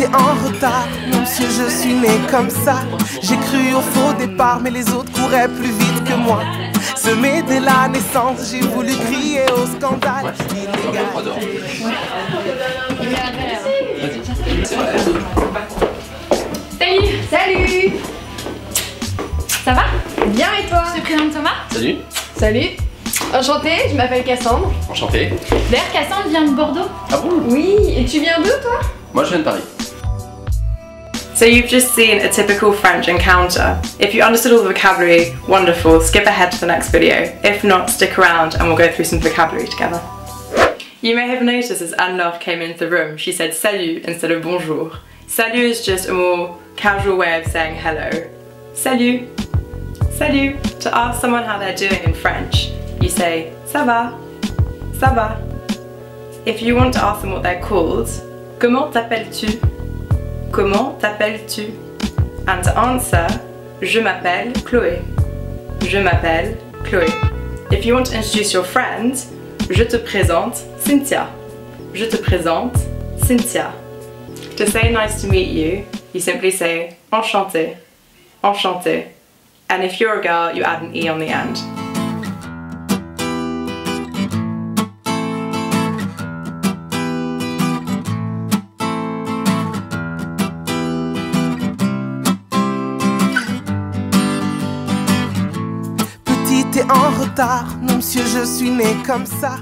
Et en retard, monsieur, je suis né comme ça. J'ai cru au faux départ, mais les autres couraient plus vite que moi. Semé dès la naissance, j'ai voulu crier au scandale. Salut Salut Ça va? Bien et toi? Je te présente Thomas. Salut, Salut Enchantée, je m'appelle Cassandre. enchanté. D'ailleurs, Cassandre vient de Bordeaux. Ah bon? Oui, et tu viens d'où toi? Moi je viens de Paris. So you've just seen a typical French encounter. If you understood all the vocabulary, wonderful, skip ahead to the next video. If not, stick around and we'll go through some vocabulary together. You may have noticed as Anne-Laure came into the room, she said salut instead of bonjour. Salut is just a more casual way of saying hello. Salut. Salut. To ask someone how they're doing in French, you say ça va. Ça va. If you want to ask them what they're called, comment t'appelles-tu? Comment t'appelles-tu? And answer, je m'appelle Chloé. Je m'appelle Chloé. If you want to introduce your friend, je te présente Cynthia. Je te présente Cynthia. To say nice to meet you, you simply say enchanté. Enchanté. And if you're a girl, you add an E on the end. Et en retard, monsieur, je suis né comme ça.